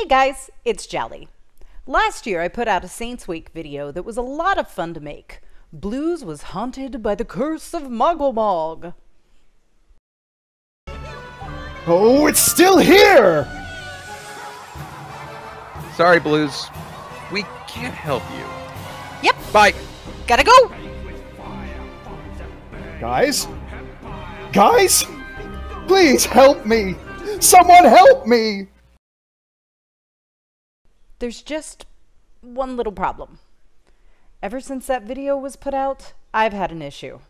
Hey guys, it's Jali. Last year I put out a Saints Wake video that was a lot of fun to make. Blues was haunted by the curse of Mogglemog. Oh, it's still here! Sorry, Blues. We can't help you. Yep, Bye. gotta go! Guys? Guys? Please help me! Someone help me! There's just one little problem. Ever since that video was put out, I've had an issue.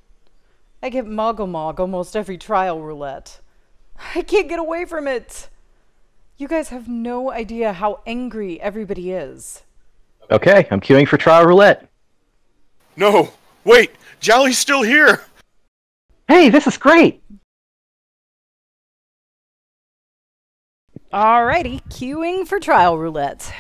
I get Mogglemog almost every trial roulette. I can't get away from it. You guys have no idea how angry everybody is. Okay, I'm queuing for trial roulette. No! Wait! Jali's still here! Hey, this is great! Alrighty, queuing for trial roulette.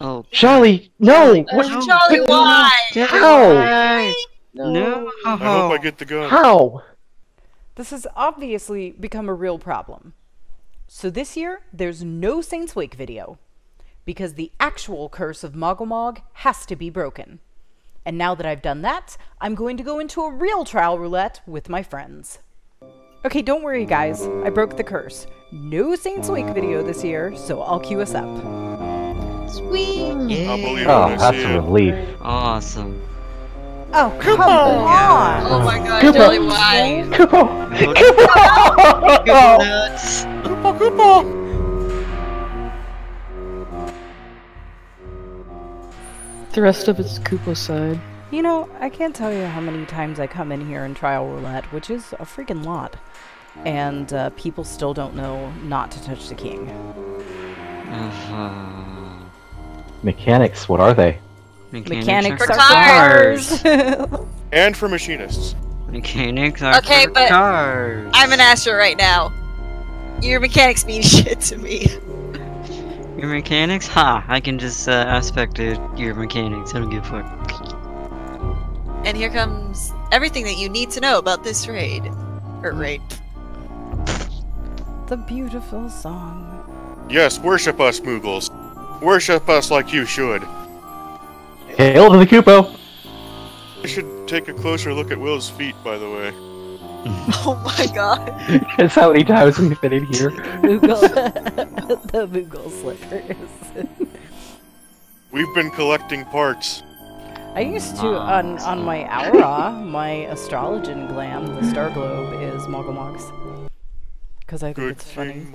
Oh, Jali, no! Jali, What- no. Jali, why? How? no. I hope I get the gun. How? This has obviously become a real problem. So this year, there's no Saints Wake video. Because the actual curse of Mogglemog has to be broken. And now that I've done that, I'm going to go into a real trial roulette with my friends. Okay, don't worry guys, I broke the curse. No Saints Wake video this year, so I'll queue us up. Sweet. I'll believe Oh, that's a relief. Awesome. Oh, come on! Oh my god, Koopa. Jali, why? Koopa! Go Koopa! nuts. Koopa Koopa! The rest of it's Koopa's side. You know, I can't tell you how many times I come in here in trial roulette, which is a freaking lot. And uh, people still don't know not to touch the king. Uh-huh. Mechanics, what are they? Mechanics For are cars. cars. And for machinists. Mechanics are Okay, for but cars. I'm an Astro right now. Your mechanics mean shit to me. Your mechanics? Ha! I can just uh, aspect it. Your mechanics. I don't give a fuck. And here comes everything that you need to know about this raid. Or raid. the beautiful song. Yes, worship us, Moogles. Worship us like you should. Hail to the Koopo! You should take a closer look at Will's feet, by the way. Oh my god. That's how many times we've been in here. Moogle. the Moogle slippers. We've been collecting parts. I used to, ah. on, on my aura, my astrologian glam, the star globe, is Mogglemog's. Because I think Good it's funny. thing